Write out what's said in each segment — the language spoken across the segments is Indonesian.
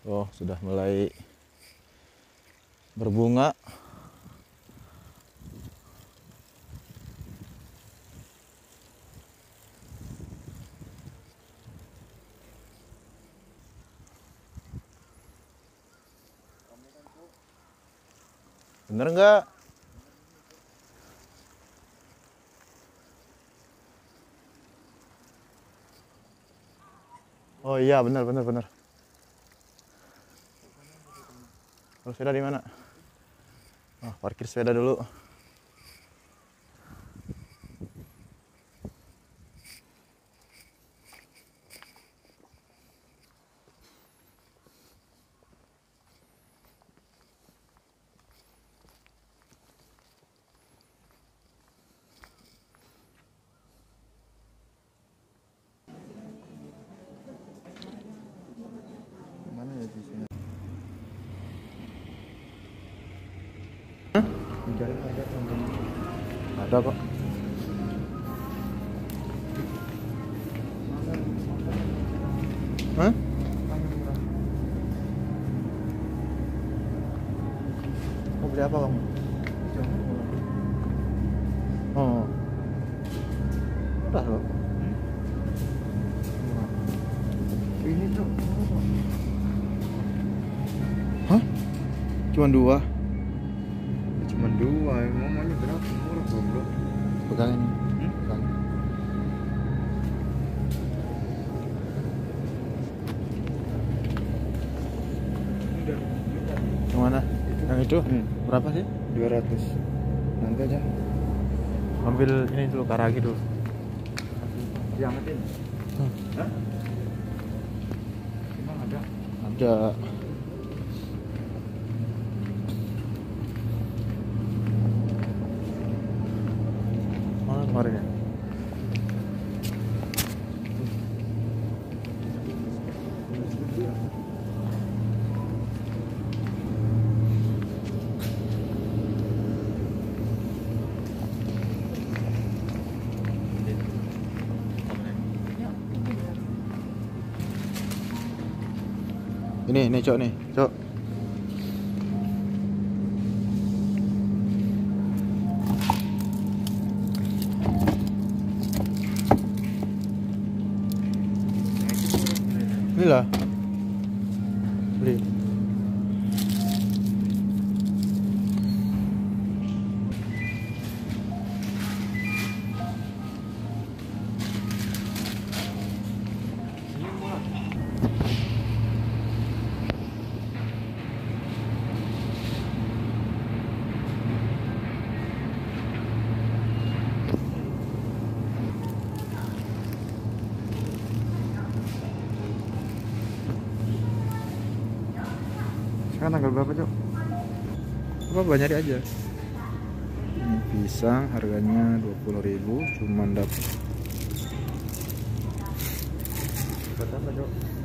Oh, sudah mulai berbunga. Bener nggak? Oh iya, benar benar benar. Sepeda di mana? Oh, parkir sepeda dulu. Mana ya di sini? Ada kok. Hah? Mau beli apa kamu? Oh. Udah loh. Ini tuh Hah? Cuman dua. Itu? Hmm. Berapa sih? 200. Nanti aja. Ambil ini dulu karagi dulu. Diangetin. Hmm. Hah? Emang ada? Ada. Mana kemarin ya? Ini, ini cok nih, cok. Inilah. Beli. Sekarang tanggal berapa, Cok? Apa banyak aja. Ini pisang harganya 20.000 cuman dapat Berapa, apa, Cok?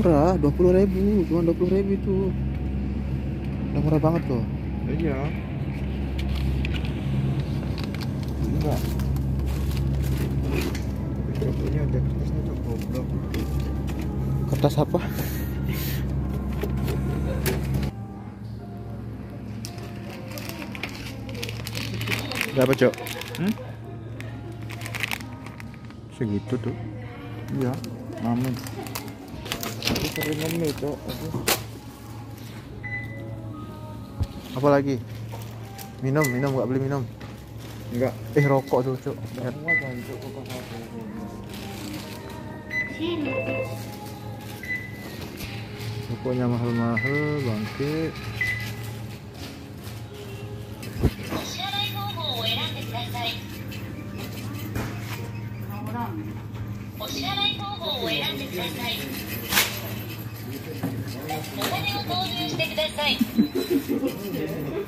Murah 20.000 cuma 20.000 itu udah murah banget tuh Iya. Enggak. Rokoknya ada kertasnya tuh goblok. kertas apa berapa cok Hmm? segitu tuh Iya. mamen Aku sering ngemil, Cok. Aku apa lagi? Minum minum nggak beli minum? Enggak. eh rokok tuh cok. Satu. rokoknya mahal-mahal 支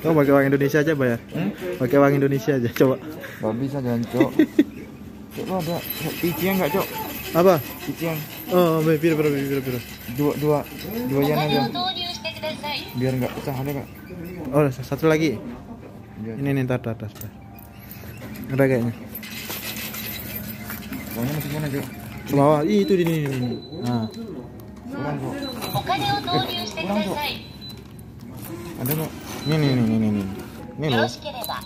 kamu pakai uang Indonesia aja, Bayar. Hmm? Pakai uang Indonesia aja, coba. Gak bisa, jangan cok, cok lo ada kician nggak Cok? Apa? Pician. Oh, oh biar biar biar biar. Dua dua dua yang aja. Biar nggak, pecah ada enggak? Oh, satu lagi. Biar. Ini nih, tar tar tar. Ada kayaknya. Uangnya masih mana, Cok? Ke bawah. Ih, itu di ini. Nah. お金を投入してください。よろしければ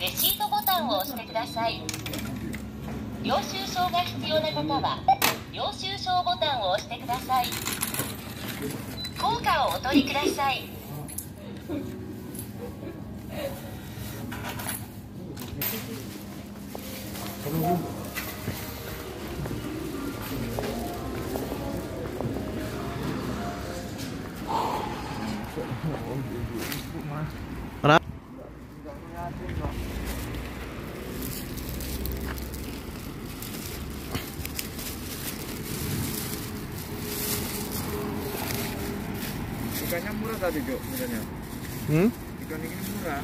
レシートボタンを押してください領収書が必要な方は領収書ボタンを押してください効果をお取りください Kenapa? Ikannya murah tadi cok sebenarnya. Hmm? Ikan ini murah.